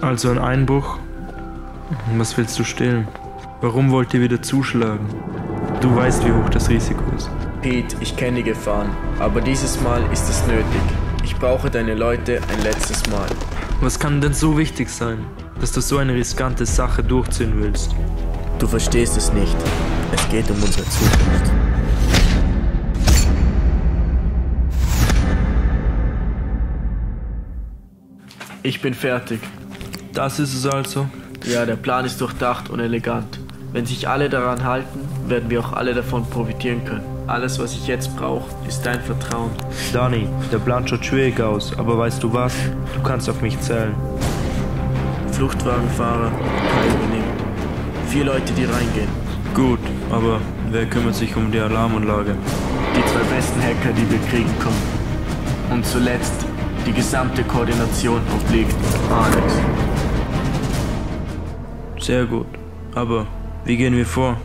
Also ein Einbruch? Was willst du stehlen? Warum wollt ihr wieder zuschlagen? Du weißt, wie hoch das Risiko ist. Pete, ich kenne die Gefahren, aber dieses Mal ist es nötig. Ich brauche deine Leute ein letztes Mal. Was kann denn so wichtig sein, dass du so eine riskante Sache durchziehen willst? Du verstehst es nicht. Es geht um unsere Zukunft. Ich bin fertig. Das ist es also? Ja, der Plan ist durchdacht und elegant. Wenn sich alle daran halten, werden wir auch alle davon profitieren können. Alles, was ich jetzt brauche, ist dein Vertrauen. Dani, der Plan schaut schwierig aus, aber weißt du was? Du kannst auf mich zählen. Fluchtwagenfahrer, Kai übernimmt. Vier Leute, die reingehen. Gut, aber wer kümmert sich um die Alarmanlage? Die zwei besten Hacker, die wir kriegen können. Und zuletzt, die gesamte Koordination obliegt Alex. Sehr gut. Aber wie gehen wir vor?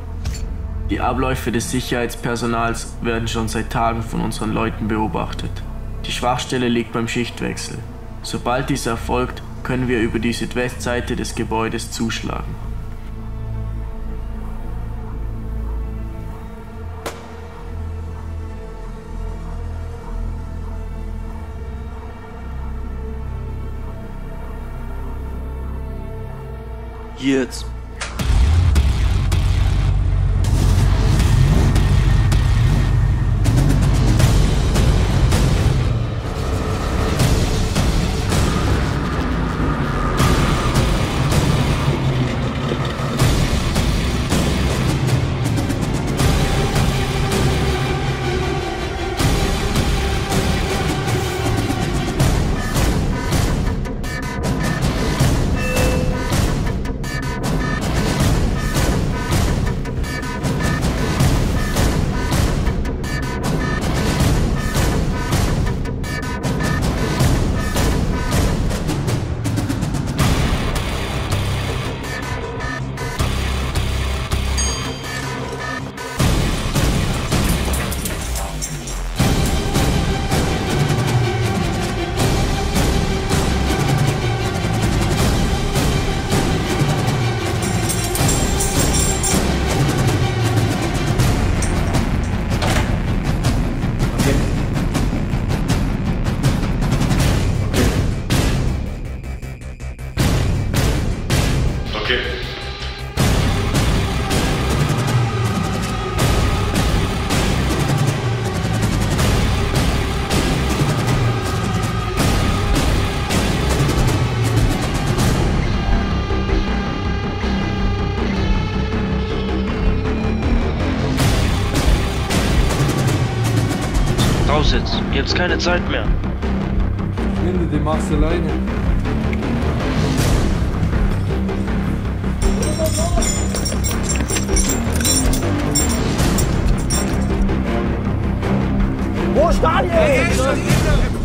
Die Abläufe des Sicherheitspersonals werden schon seit Tagen von unseren Leuten beobachtet. Die Schwachstelle liegt beim Schichtwechsel. Sobald dieser erfolgt, können wir über die Südwestseite des Gebäudes zuschlagen. Jetzt. los jetzt. Ihr keine Zeit mehr. Finde den machst du alleine. Wo ist Daniel? Hey, hey,